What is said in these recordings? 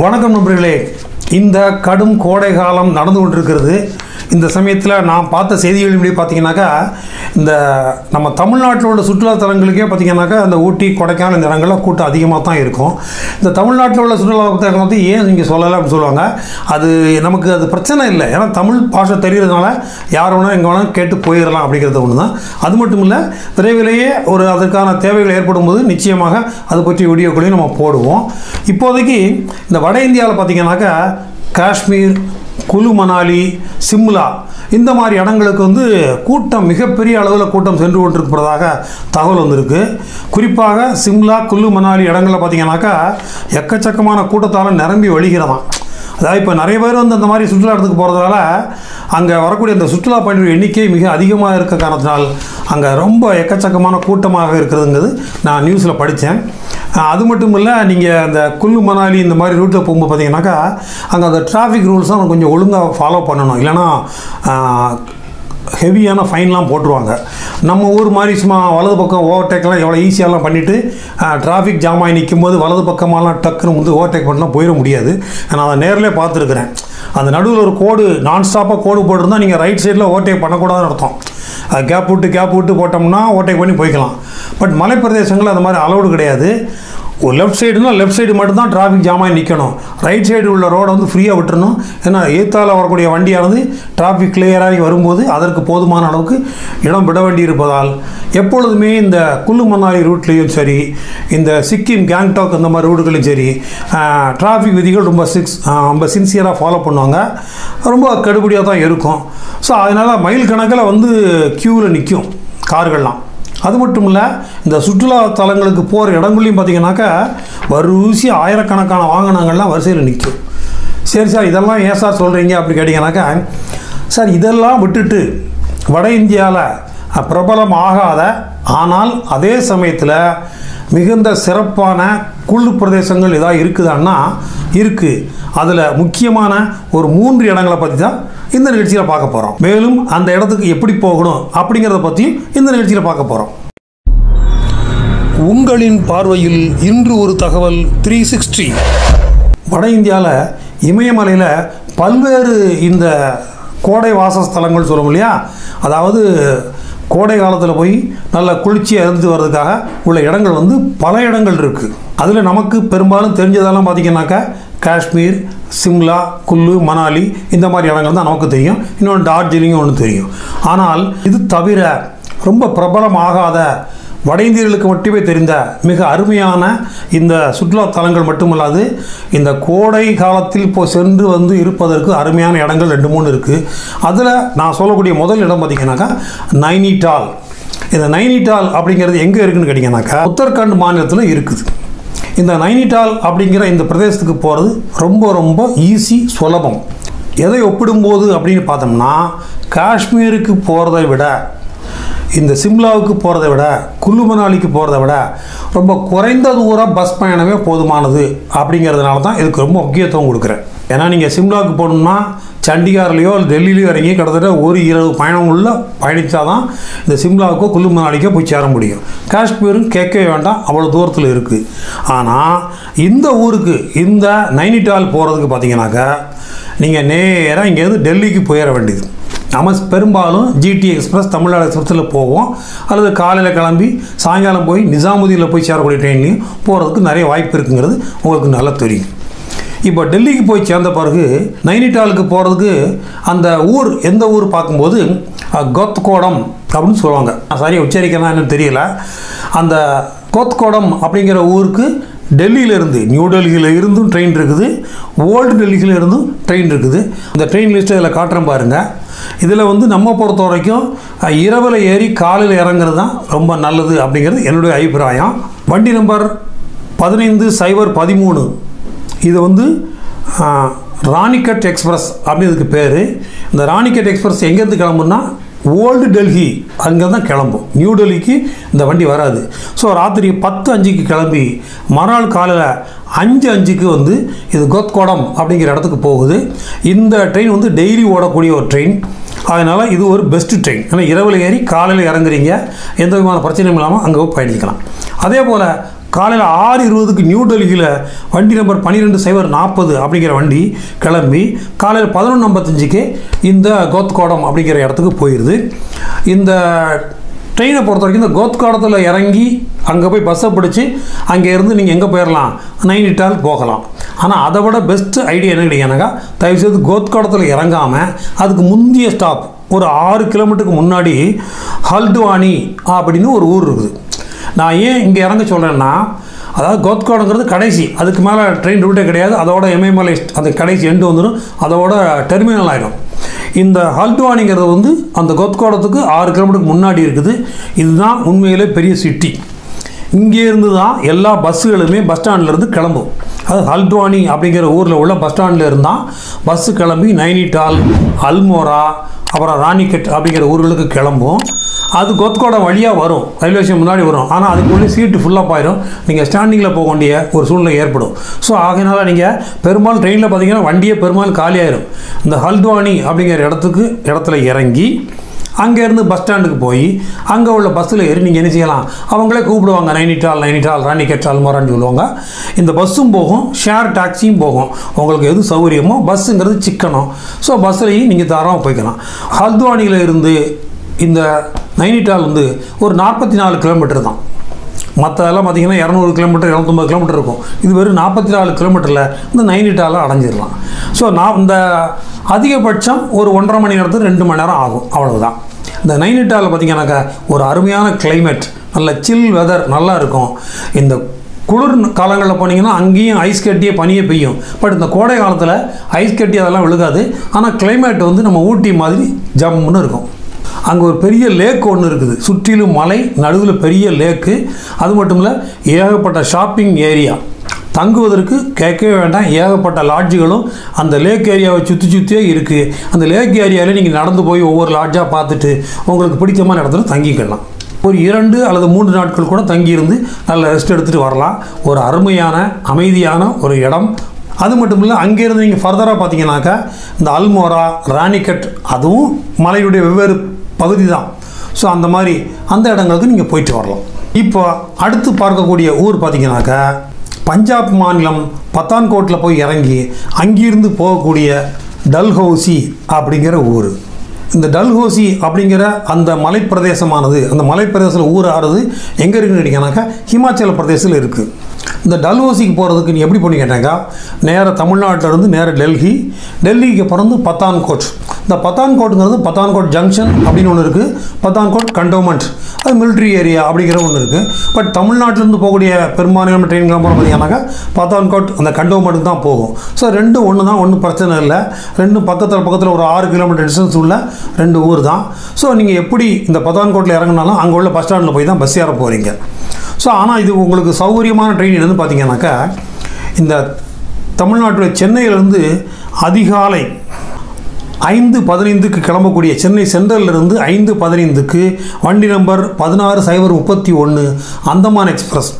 வணக்கம் நண்பர்களே இந்த கடும் கோடை காலம் நடந்து கொண்டிருக்கிறது. இந்த சமயத்தில் நான் பார்த்த செய்திகளின்படி பார்த்தீங்கன்னாக்கா இந்த நம்ம தமிழ்நாட்டில் உள்ள சுற்றுலாத்தலங்களுக்கே பார்த்தீங்கன்னாக்கா இந்த ஊட்டி கொடைக்கானல் இந்த இடங்கள்லாம் கூட்டம் அதிகமாக தான் இருக்கும். இந்த தமிழ்நாட்டில் உள்ள சுற்றுலாத்தலங்கள் வந்து ஏன் இங்கே சொல்லலை அப்படின்னு சொல்லுவாங்க? அது நமக்கு அது பிரச்சனை இல்லை. ஏன்னா தமிழ் பாஷை தெரிகிறதுனால யார் வேணால் எங்கே வேணாலும் கேட்டு போயிடலாம் அப்படிங்கிறது ஒன்று தான் அது மட்டும் இல்லை விரைவிலேயே ஒரு அதற்கான தேவைகள் ஏற்படும் போது நிச்சயமாக அது பற்றி வீடியோக்களையும் நம்ம போடுவோம். இப்போதைக்கு இந்த வட இந்தியாவில் பார்த்தீங்கன்னாக்கா காஷ்மீர் குலு மணாலி சிம்லா இந்த மாதிரி இடங்களுக்கு வந்து கூட்டம் மிகப்பெரிய அளவில் கூட்டம் சென்று கொண்டிருப்பதாக தகவல் வந்திருக்கு. குறிப்பாக சிம்லா குல்லு மணாலி இடங்களில் பார்த்தீங்கன்னாக்கா எக்கச்சக்கமான கூட்டத்தால் நிரம்பி வழிகிறதாம் அதாவது இப்போ நிறைய பேர் வந்து அந்த மாதிரி சுற்றுலா இடத்துக்கு போகிறதுனால அங்கே வரக்கூடிய அந்த சுற்றுலா பயணிகள் எண்ணிக்கை மிக அதிகமாக இருக்க காரணத்தினால் அங்கே ரொம்ப எக்கச்சக்கமான கூட்டமாக இருக்கிறதுங்கிறது நான் நியூஸில் படித்தேன் அது மட்டும் இல்லை நீங்கள் அந்த குல்லு மணாலி இந்த மாதிரி ரூட்டில் போகும்போது பார்த்தீங்கன்னாக்கா அங்கே அந்த டிராஃபிக் ரூல்ஸும் கொஞ்சம் ஒழுங்காக ஃபாலோ பண்ணணும். இல்லைன்னா ஹெவியான ஃபைன்லாம் போட்டுருவாங்க. நம்ம ஊர் மாதிரி சும்மா வலது பக்கம் ஓவர்டேக்லாம் எவ்வளோ ஈஸியாலாம் பண்ணிவிட்டு டிராஃபிக் ஜாம் ஆகி நிற்கும் போது வலது பக்கமாலாம் டக்குன்னு வந்து ஓவர்டேக் பண்ணால் போயிட முடியாது. நான் அதை நேரிலே பார்த்துருக்குறேன். அந்த நடுவில் ஒரு கோடு நான் ஸ்டாப்பாக கோடு போட்டிருந்தால் நீங்கள் ரைட் சைடில் ஓவர்டேக் பண்ணக்கூடாதுன்னு அர்த்தம். கேப் விட்டு கேப் விட்டு போட்டோம்னா ஓட்டைக்கு பண்ணி போய்க்கலாம். பட் மலைப்பிரதேசங்கள் அது மாதிரி அளவுடு கிடையாது. ஒரு லெஃப்ட் சைடுனா லெஃப்ட் சைடு மட்டும்தான் டிராஃபிக் ஜாமாகி நிற்கணும் ரைட் சைடு உள்ள ரோடை வந்து ஃப்ரீயாக விட்டுறணும். ஏன்னா ஏத்தால் வரக்கூடிய வண்டியானது டிராஃபிக் கிளியராகி வரும்போது அதற்கு போதுமான அளவுக்கு இடம் விட வேண்டி இருப்பதால் எப்பொழுதுமே இந்த குல்லு மணாலி ரூட்லேயும் சரி இந்த சிக்கிம் கேங்டாக் அந்த மாதிரி ரூட்டுகளையும் சரி டிராஃபிக் விதிகள் ரொம்ப சிக்ஸ் ரொம்ப சின்சியராக ஃபாலோ பண்ணுவாங்க. ரொம்ப கடுபடியாக தான் இருக்கும். ஸோ அதனால் மைல் கணக்கில் வந்து க்யூவில் நிற்கும் கார்கள்லாம். அது மட்டும் இல்லை இந்த சுற்றுலா தலங்களுக்கு போகிற இடங்களையும் பார்த்தீங்கன்னாக்கா வரிசை ஆயிரக்கணக்கான வாகனங்கள்லாம் வரிசையில் நிற்கும் சரி சார் இதெல்லாம் ஏன் சார் சொல்கிறீங்க அப்படி கேட்டிங்கனாக்கா சார் இதெல்லாம் விட்டுட்டு வட இந்தியாவில் பிரபலம் ஆகாத ஆனால் அதே சமயத்தில் மிகுந்த சிறப்பான குளிர் பிரதேசங்கள் இதாக இருக்குதான்னா இருக்குது அதில் முக்கியமான ஒரு மூன்று இடங்களை பற்றி தான் இந்த நிகழ்ச்சியில் பார்க்க போகிறோம் மேலும் அந்த இடத்துக்கு எப்படி போகணும் அப்படிங்கிறத பற்றியும் இந்த நிகழ்ச்சியில் பார்க்க போகிறோம் உங்களின் பார்வையில் இன்று ஒரு தகவல் த்ரீ சிக்ஸ்டி வட இந்தியாவில் இமயமலையில் பல்வேறு இந்த கோடை வாசஸ்தலங்கள் சொல்லுவோம் இல்லையா? அதாவது கோடை காலத்தில் போய் நல்ல குளிர்ச்சியாக இருந்துட்டு வர்றதுக்காக உள்ள இடங்கள் வந்து பல இடங்கள் இருக்குது அதில் நமக்கு பெரும்பாலும் தெரிஞ்சதெல்லாம் பார்த்திங்கனாக்கா காஷ்மீர் சிம்லா குல்லு மணாலி இந்த மாதிரி இடங்கள் தான் நமக்கு தெரியும். இன்னொன்று டார்ஜிலிங்கும் ஒன்று தெரியும். ஆனால் இது தவிர ரொம்ப பிரபலமாகாத வட இந்தியர்களுக்கு மட்டுமே தெரிந்த மிக அருமையான இந்த சுற்றுலா தலங்கள் மட்டுமல்லாது இந்த கோடை காலத்தில் இப்போ சென்று வந்து இருப்பதற்கு அருமையான இடங்கள் ரெண்டு மூணு இருக்குது அதில் நான் சொல்லக்கூடிய முதல் இடம் பார்த்திங்கனாக்கா நைனிடால். இந்த நைனிடால் அப்படிங்கிறது எங்கே இருக்குன்னு கேட்டிங்கனாக்கா உத்தரகாண்ட் மாநிலத்தில் இருக்குது. இந்த நைனிடால் அப்படிங்கிற இந்த பிரதேசத்துக்கு போகிறது ரொம்ப ரொம்ப ஈஸி சுலபம். எதை ஒப்பிடும்போது அப்படின்னு பார்த்தோம்னா காஷ்மீருக்கு போகிறதை விட இந்த சிம்லாவுக்கு போகிறத விட குல்லு மணாலிக்கு போகிறத விட ரொம்ப குறைந்த தூரம் பஸ் பயணமே போதுமானது அப்படிங்கிறதுனால தான் இதுக்கு ரொம்ப முக்கியத்துவம் கொடுக்குறேன். ஏன்னா நீங்கள் சிம்லாவுக்கு போகணுன்னா சண்டிகார்லேயோ டெல்லியிலையோ இறங்கி கிட்டத்தட்ட ஒரு இரவு பயணம் உள்ள பயணித்தால் தான் இந்த சிம்லாவுக்கோ குல்லு மணாலிக்கோ போய் சேர முடியும். காஷ்மீரும் கேட்கவே வேண்டாம் அவ்வளோ தூரத்தில் இருக்குது ஆனால் இந்த ஊருக்கு இந்த நைனிடால் போகிறதுக்கு பார்த்தீங்கன்னாக்கா நீங்கள் நேராக இங்கேருந்து டெல்லிக்கு போயிட வேண்டியது. நம்ம பெரும்பாலும் ஜிடி எக்ஸ்பிரஸ் தமிழ்நாடு எக்ஸ்பிரஸில் போவோம். அல்லது காலையில் கிளம்பி சாயங்காலம் போய் நிசாமுதீனில் போய் சேரக்கூடிய ட்ரெயின்லையும் போகிறதுக்கு நிறைய வாய்ப்பு இருக்குங்கிறது உங்களுக்கு நல்லா தெரியும். இப்போ டெல்லிக்கு போய் சேர்ந்த பிறகு நைனிடாலுக்கு போகிறதுக்கு அந்த ஊர் எந்த ஊர் பார்க்கும்போது கோத்கோடம் அப்படின்னு சொல்லுவாங்க. சரியாக உச்சரிக்கிறதா என்னன்னு தெரியல. அந்த கோத்கோடம் அப்படிங்கிற ஊருக்கு டெல்லியிலேருந்து நியூ டெல்லியில் இருந்தும் ட்ரெயின் இருக்குது. ஓல்டு டெல்லியில் இருந்தும் ட்ரெயின் இருக்குது. இந்த ட்ரெயின் லிஸ்ட்டை இதில் காட்டுறேன் பாருங்கள் இதில் வந்து நம்ம பொறுத்த வரைக்கும் இரவில் ஏறி காலையில் இறங்குறது தான் ரொம்ப நல்லது அப்படிங்கிறது என்னுடைய அபிப்பிராயம். வண்டி நம்பர் பதினைந்து சைபர் பதிமூணு இது வந்து ராணிகட் எக்ஸ்பிரஸ் அப்படின்னு இதுக்கு பேர். இந்த ராணிகட் எக்ஸ்பிரஸ் எங்கேருந்து கிளம்புனா ஓல்டு டெல்லி அங்கே தான் கிளம்பும். நியூ டெல்லிக்கு இந்த வண்டி வராது. ஸோ ராத்திரி பத்து அஞ்சுக்கு கிளம்பி மறுநாள் காலையில் அஞ்சு அஞ்சுக்கு வந்து இது கொத்கோடம் அப்படிங்கிற இடத்துக்கு போகுது. இந்த ட்ரெயின் வந்து டெய்லி ஓடக்கூடிய ஒரு ட்ரெயின். அதனால் இது ஒரு பெஸ்ட்டு ட்ரெயின். ஏன்னா இரவில் ஏறி காலையில் இறங்குறீங்க. எந்த விதமான பிரச்சனையும் இல்லாமல் அங்கே போய் பயணிக்கலாம். அதே போல் காலையில் ஆறு இருபதுக்கு நியூ டெல்லியில் வண்டி நம்பர் பன்னிரெண்டு சைபர் நாற்பது அப்படிங்கிற வண்டி கிளம்பி காலையில் பதினொன்று ஐம்பத்தஞ்சுக்கு இந்த கோத்கோடம் அப்படிங்கிற இடத்துக்கு போயிடுது இந்த ட்ரெயினை பொறுத்த வரைக்கும் இந்த கோத்கோடத்தில் இறங்கி அங்கே போய் பஸ்ஸை பிடிச்சி அங்கே இருந்து நீங்கள் எங்கே போயிடலாம் நைனிட்டால் போகலாம். ஆனால் அதை விட பெஸ்ட்டு ஐடியா என்ன கேட்டீங்கன்னாக்கா தயவுசெய்து கோத்காடத்தில் இறங்காமல் அதுக்கு முந்தைய ஸ்டாப் ஒரு ஆறு கிலோமீட்டருக்கு முன்னாடி ஹல்டுவானி அப்படின்னு ஒரு ஊர் இருக்குது. நான் ஏன் இங்கே இறங்க சொல்கிறேன்னா அதாவது கோத்கோடங்கிறது கடைசி அதுக்கு மேலே ட்ரெயின் ரூட்டே கிடையாது அதோட எமயமலை அந்த கடைசி எண்டு வந்துடும் அதோட டெர்மினல் ஆகிடும் இந்த ஹல்டுவானிங்கிறது வந்து அந்த கோத்கோடத்துக்கு ஆறு கிலோமீட்டருக்கு முன்னாடி இருக்குது. இதுதான் உண்மையிலே பெரிய சிட்டி இங்கேருந்து தான் எல்லா பஸ்ஸுகளுமே பஸ் ஸ்டாண்ட்லேருந்து கிளம்பும். அது ஹல்டுவானி அப்படிங்கிற ஊரில் உள்ள பஸ் ஸ்டாண்டில் இருந்தால் பஸ்ஸு கிளம்பி நைனிடால் அல்மோரா அப்புறம் ராணிக்கட் அப்படிங்கிற ஊர்களுக்கு கிளம்பும். அது கொத்கோடம் வழியாக வரும். ரயில்வே ஸ்டேஷன் முன்னாடி வரும். ஆனால் அதுக்குள்ளே சீட்டு ஃபுல்லாக போயிடும் நீங்கள் ஸ்டாண்டிங்கில் போக வேண்டிய ஒரு சூழ்நிலை ஏற்படும். ஸோ ஆகையினால நீங்கள் பெரும்பாலும் ட்ரெயினில் பார்த்தீங்கன்னா வண்டியே பெரும்பாலும் காலியாயிரும். இந்த ஹல்துவானி அப்படிங்கிற இடத்துக்கு இடத்துல இறங்கி அங்கேருந்து பஸ் ஸ்டாண்டுக்கு போய் அங்கே உள்ள பஸ்ஸில் ஏறி நீங்கள் என்ன செய்யலாம்? அவங்களே கூப்பிடுவாங்க நைனிட்டால் நைனிட்டால் ராணிகட் அல்மோரான்னு சொல்லுவாங்க. இந்த பஸ்ஸும் போகும் ஷேர் டாக்ஸியும் போகும். உங்களுக்கு எது சௌகரியமோ பஸ்ஸுங்கிறது சிக்கனம். ஸோ பஸ்ஸுலையும் நீங்கள் தாராளமாக போய்க்கலாம். ஹல்துவானியில் இருந்து இந்த நைனிட்டால் வந்து ஒரு நாற்பத்தி நாலு கிலோமீட்டர் தான் மற்றதெல்லாம் பார்த்திங்கன்னா இரநூறு கிலோமீட்டர் இரநூத்தொம்பது கிலோமீட்டர் இருக்கும். இது வெறும் நாற்பத்தி நாலு கிலோமீட்டரில் இந்த நைனிட்டால அடைஞ்சிடலாம். ஸோ நான் இந்த அதிகபட்சம் ஒரு ஒன்றரை மணி நேரத்துக்கு ரெண்டு மணி நேரம் ஆகும். அவ்வளவுதான். இந்த நைனிட்டாவில் பார்த்தீங்கன்னாக்கா ஒரு அருமையான கிளைமேட் நல்ல சில் வெதர் நல்லா இருக்கும். இந்த குளிர் காலங்களில் போனீங்கன்னா அங்கேயும் ஐஸ் கட்டியே பனியே பெய்யும். பட் இந்த கோடை காலத்தில் ஐஸ் கட்டி அதெல்லாம் விழுகாது. ஆனால் கிளைமேட் வந்து நம்ம ஊட்டி மாதிரி ஜம்முன்னு இருக்கும். அங்கே ஒரு பெரிய லேக் ஒன்று இருக்குது. சுற்றிலும் மலை நடுவில் பெரிய லேக்கு அது மட்டும் இல்லை ஏகப்பட்ட ஷாப்பிங் ஏரியா தங்குவதற்கு கேட்கவே வேண்டாம். ஏகப்பட்ட லாட்ஜுகளும் அந்த லேக் ஏரியாவை சுற்றி சுற்றியே இருக்குது அந்த லேக் ஏரியாவில் நீங்கள் நடந்து போய் ஒவ்வொரு லாட்ஜாக பார்த்துட்டு உங்களுக்கு பிடித்தமான இடத்துல தங்கிக்கலாம். ஒரு இரண்டு அல்லது மூன்று நாட்கள் கூட தங்கியிருந்து நல்ல ரெஸ்ட் எடுத்துகிட்டு வரலாம். ஒரு அருமையான அமைதியான ஒரு இடம். அது மட்டும் இல்லை அங்கேருந்து நீங்கள் ஃபர்தராக பார்த்தீங்கன்னாக்கா இந்த அல்மோரா ராணிக்கட் அதுவும் மலையுடைய வெவ்வேறு பகுதி தான் ஸோ அந்த மாதிரி அந்த இடங்களுக்கு நீங்கள் போயிட்டு வரலாம். இப்போ அடுத்து பார்க்கக்கூடிய ஊர் பார்த்தீங்கன்னாக்கா பஞ்சாப் மாநிலம் பத்தான்கோட்டில் போய் இறங்கி அங்கிருந்து போகக்கூடிய டல்ஹௌசி அப்படிங்கிற ஊர். இந்த டல்ஹோசி அப்படிங்கிற அந்த மலைப்பிரதேசமானது அந்த மலைப்பிரதேசத்தில் ஊர் ஆறுது எங்கே இருக்குன்னு கேட்டிங்கனாக்கா ஹிமாச்சல பிரதேசத்தில் இருக்குது இந்த டல்ஹோசிக்கு போகிறதுக்கு நீ எப்படி பண்ணி கேட்டாக்கா நேராக தமிழ்நாட்டிலேருந்து நேராக டெல்லி டெல்லிக்கு பிறந்து பத்தான்கோட். இந்த பத்தான்கோட்டுங்கிறது பத்தான்கோட் ஜங்ஷன் அப்படின்னு ஒன்று இருக்குது பத்தான்கோட் கண்டோன்மெண்ட் அது மிலிட்ரி ஏரியா அப்படிங்கிற ஒன்று இருக்குது பட் தமிழ்நாட்டிலேருந்து போகக்கூடிய பெரும்பான்மையான ட்ரெயின்லாம் போகிற பார்த்தீங்கன்னாக்கா பத்தான்கோட் அந்த கண்டோன்மெண்ட்டுக்கு தான் போகும். ஸோ ரெண்டும் ஒன்று தான் ஒன்றும் பிரச்சனை இல்லை. ரெண்டும் பக்கத்தில் பக்கத்தில் ஒரு ஆறு கிலோமீட்டர் டிஸ்டன்ஸ் உள்ள ரெண்டு ஊர் தான். ஸோ நீங்கள் எப்படி இந்த பத்தான்கோட்டில் இறங்கினாலும் அங்கே உள்ள பஸ் ஸ்டாண்டில் போய் தான் பஸ் ஏற போகிறீங்க ஸோ ஆனால் இது உங்களுக்கு சௌகரியமான ட்ரெயின் என்னன்னு பார்த்தீங்கன்னாக்கா இந்த தமிழ்நாட்டில் சென்னையிலேருந்து அதிகாலை ஐந்து பதினைந்துக்கு கிளம்பக்கூடிய சென்னை சென்ட்ரல்ல இருந்து ஐந்து பதினைந்துக்கு வண்டி நம்பர் பதினாறு சைபர் முப்பத்தி ஒன்று அந்தமான் எக்ஸ்பிரஸ்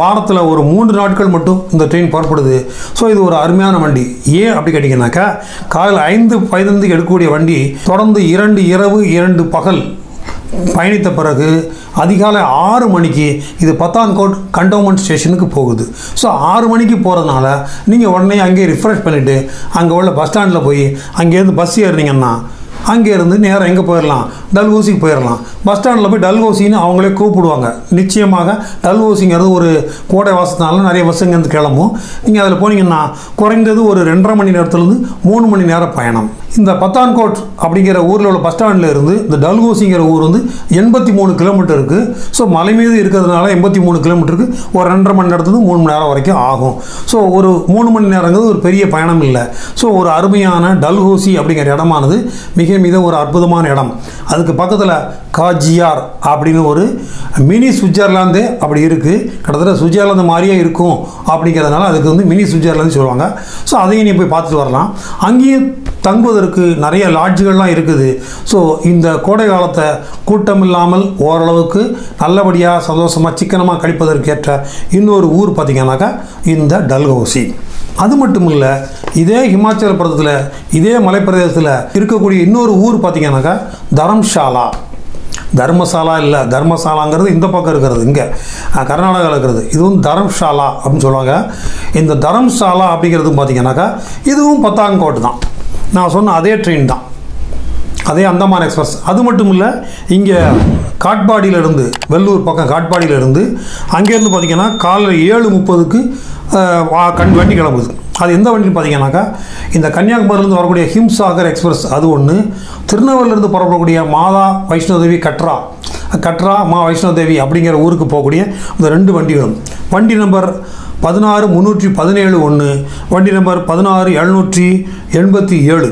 வாரத்தில் ஒரு மூன்று நாட்கள் மட்டும் இந்த ட்ரெயின் புறப்படுது. ஸோ இது ஒரு அருமையான வண்டி. ஏன் அப்படி கேட்டிங்கனாக்கா காலையில் ஐந்து பதினைந்துக்கு எடுக்கக்கூடிய வண்டி தொடர்ந்து இரண்டு இரவு இரண்டு பகல் பயணித்த பிறகு அதிகாலை ஆறு மணிக்கு இது பத்தான்கோட் கண்டோன்மெண்ட் ஸ்டேஷனுக்கு போகுது. ஸோ ஆறு மணிக்கு போகிறதுனால நீங்கள் உடனே அங்கேயே ரிஃப்ரெஷ் பண்ணிவிட்டு அங்கே உள்ள பஸ் ஸ்டாண்டில் போய் அங்கேருந்து பஸ் ஏறினீங்கன்னா அங்கேருந்து நேராக எங்கே போயிடலாம் டல்ஹோசிக்கு போயிடலாம் பஸ் ஸ்டாண்டில் போய் டல்ஹோசின்னு அவங்களே கூப்பிடுவாங்க. நிச்சயமாக டல்ஹோசிங்கிறது ஒரு கோடை வாசத்தினால நிறைய பஸ் இங்கேருந்து கிளம்பும். நீங்கள் அதில் போனீங்கன்னா குறைந்தது ஒரு ரெண்டரை மணி நேரத்துலேருந்து மூணு மணி நேரம் பயணம். இந்த பத்தான்கோட் அப்படிங்கிற ஊரில் உள்ள பஸ் ஸ்டாண்டில் இருந்து இந்த டல்ஹோசிங்கிற ஊர் வந்து எண்பத்தி மூணு கிலோமீட்டர் இருக்குது ஸோ மலை மீது இருக்கிறதுனால எண்பத்தி மூணு கிலோமீட்டருக்கு ஒரு ரெண்டரை மணி நேரத்துலேருந்து மூணு மணி நேரம் வரைக்கும் ஆகும். ஸோ ஒரு மூணு மணி நேரங்கிறது ஒரு பெரிய பயணம் இல்லை. ஸோ ஒரு அருமையான டல்ஹோசி அப்படிங்கிற இடமானது மிக மிக ஒரு அற்புதமான இடம். அதுக்கு பக்கத்தில் காஜியார் அப்படின்னு ஒரு மினி சுவிட்சர்லாந்து அப்படி இருக்குது கிட்டத்தட்ட சுவிட்சர்லாந்து மாதிரியே இருக்கும் அப்படிங்கிறதுனால அதுக்கு வந்து மினி சுவிட்சர்லாந்து சொல்லுவாங்க. ஸோ அதையும் நீ போய் பார்த்துட்டு வரலாம். அங்கேயும் தங்குவதற்கு நிறைய லாட்ஜுகள்லாம் இருக்குது. ஸோ இந்த கோடை காலத்தை கூட்டம் இல்லாமல் ஓரளவுக்கு நல்லபடியாக சந்தோஷமாக சிக்கனமாக கழிப்பதற்கேற்ற இன்னொரு ஊர் பார்த்திங்கன்னாக்கா இந்த டல்ஹௌசி அது மட்டும் இல்லை இதே ஹிமாச்சல பிரதேசத்தில் இதே மலைப்பிரதேசத்தில் இருக்கக்கூடிய இன்னொரு ஊர் பார்த்திங்கனாக்கா தரம்சாலா. தர்மசாலா இல்லை தர்மசாலாங்கிறது இந்த பக்கம் இருக்கிறது இங்கே. கர்நாடகாவில் இருக்கிறது. இதுவும் தரம்சாலா அப்படின்னு சொல்லுவாங்க. இந்த தரம்சாலா அப்படிங்கிறது பார்த்தீங்கன்னாக்கா இதுவும் பத்தாங்கோட்டு தான் நான் சொன்ன அதே ட்ரெயின் தான். அதே அந்தமான் எக்ஸ்பிரஸ். அது மட்டும் இல்லை இங்கே காட்பாடியிலிருந்து வெள்ளூர் பக்கம் காட்பாடியிலிருந்து அங்கேருந்து பார்த்திங்கன்னா காலைல ஏழு முப்பதுக்கு கண் வண்டி கிளம்புது. அது எந்த வண்டின்னு பார்த்தீங்கன்னாக்கா இந்த கன்னியாகுமரியிலேருந்து வரக்கூடிய ஹிம்சாகர் எக்ஸ்பிரஸ் அது ஒன்று திருநெல்வேலியிலேருந்து புறப்படக்கூடிய மாதா வைஷ்ணோதேவி கட்ரா கட்ரா மா வைஷ்ணோதேவி அப்படிங்கிற ஊருக்கு போகக்கூடிய இந்த ரெண்டு வண்டிகளும். வண்டி நம்பர் பதினாறு முந்நூற்றி பதினேழு ஒன்று வண்டி நம்பர் பதினாறு எழுநூற்றி எண்பத்தி ஏழு.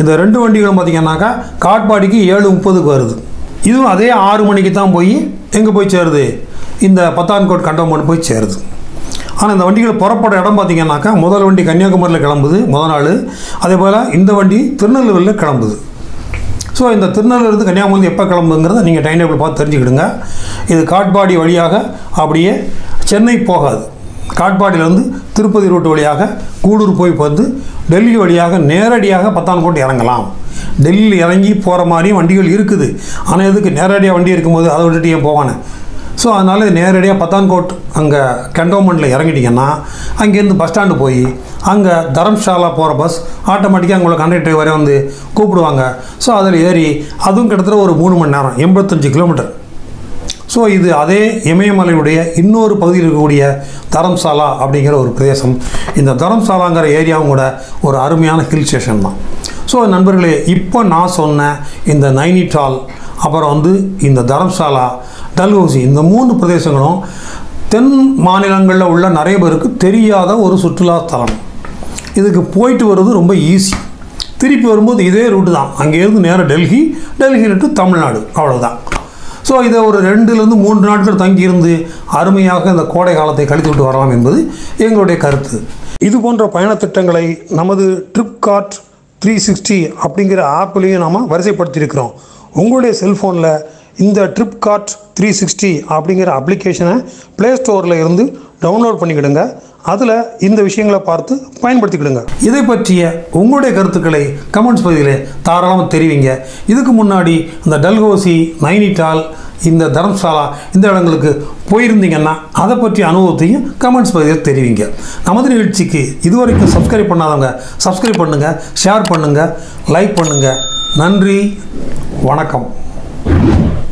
இந்த ரெண்டு வண்டிகளும் பார்த்தீங்கன்னாக்கா காட்பாடிக்கு ஏழு முப்பதுக்கு வருது. இதுவும் அதே ஆறு மணிக்கு தான் போய் எங்கே போய் சேருது? இந்த பத்தான்கோட் கண்டமோடு போய் சேருது. ஆனால் இந்த வண்டிகள் புறப்பட இடம் பார்த்திங்கனாக்கா முதல் வண்டி கன்னியாகுமரியில் கிளம்புது முதல் நாள். அதே போல் இந்த வண்டி திருநெல்வேலியில் கிளம்புது. ஸோ இந்த திருநெல்வேலிருந்து கன்னியாகுமரி எப்போ கிளம்புங்கிறத நீங்கள் டைம் டேபிள் பார்த்து தெரிஞ்சுக்கிடுங்க. இது காட்பாடி வழியாக அப்படியே சென்னை போகாது. காட்பாடியிலேருந்து திருப்பதி ரூட் வழியாக கூடூர் போய் வந்து டெல்லி வழியாக நேரடியாக பத்தான்கோட்டை இறங்கலாம். டெல்லியில் இறங்கி போகிற மாதிரியும் வண்டிகள் இருக்குது. ஆனால் எதுக்கு? நேரடியாக வண்டி இருக்கும்போது அதை விட்டுட்டு ஏன் போவானே? ஸோ அதனால் நேரடியாக பத்தான்கோட் அங்கே கண்டோன்மெண்ட்டில் இறங்கிட்டிங்கன்னா அங்கேருந்து பஸ் ஸ்டாண்டு போய் அங்கே தரம்ஷாலா போகிற பஸ் ஆட்டோமேட்டிக்காக உங்களை கண்டக்டர் வரை வந்து கூப்பிடுவாங்க. ஸோ அதில் ஏறி அதுவும் கிட்டத்தட்ட ஒரு மூணு மணி நேரம் எண்பத்தஞ்சு கிலோமீட்டர் ஸோ இது அதே இமயமலையுடைய இன்னொரு பகுதியில் இருக்கக்கூடிய தரம்சாலா அப்படிங்கிற ஒரு பிரதேசம். இந்த தரம்சாலாங்கிற ஏரியாவும் கூட ஒரு அருமையான ஹில் ஸ்டேஷன் தான். ஸோ நண்பர்களே இப்போ நான் சொன்ன இந்த நைனிடால் அப்புறம் வந்து இந்த தரம்சாலா டல்ஹௌசி இந்த மூணு பிரதேசங்களும் தென் மாநிலங்களில் உள்ள நிறைய பேருக்கு தெரியாத ஒரு சுற்றுலாத்தலம் இதுக்கு போயிட்டு வர்றது ரொம்ப ஈஸி திருப்பி வரும்போது இதே ரூட்டு தான். அங்கேருந்து நேராக டெல்லி டெல்லி ரூட்டு தமிழ்நாடு. அவ்வளோதான் ஸோ இதை ஒரு ரெண்டுலேருந்து மூன்று நாட்கள் தங்கியிருந்து அருமையாக இந்த கோடை காலத்தை கழித்து விட்டு வரலாம் என்பது எங்களுடைய கருத்து. இது போன்ற பயணத்திட்டங்களை நமது ட்ரிப் கார்ட் த்ரீ சிக்ஸ்டி அப்படிங்கிற ஆப்லேயும் நாம் வரிசைப்படுத்தியிருக்கிறோம். உங்களுடைய செல்ஃபோனில் இந்த ட்ரிப் கார்ட் த்ரீ சிக்ஸ்டி அப்படிங்கிற அப்ளிகேஷனை ப்ளே ஸ்டோரில் இருந்து டவுன்லோட் பண்ணிக்கிடுங்க. அதில் இந்த விஷயங்களை பார்த்து பயன்படுத்திக்கிடுங்க. இதை பற்றிய உங்களுடைய கருத்துக்களை கமெண்ட்ஸ் பகுதியில் தாராளமாக தெரிவிங்க. இதுக்கு முன்னாடி இந்த டல்ஹோசி நைனிடால் இந்த தர்மசாலா இந்த இடங்களுக்கு போயிருந்தீங்கன்னா அதை பற்றிய அனுபவத்தையும் கமெண்ட்ஸ் பகுதியில் தெரிவிங்க. நமது நிகழ்ச்சிக்கு இதுவரைக்கும் சப்ஸ்கிரைப் பண்ணாதவங்க சப்ஸ்கிரைப் பண்ணுங்கள் ஷேர் பண்ணுங்கள் லைக் பண்ணுங்கள் நன்றி வணக்கம்.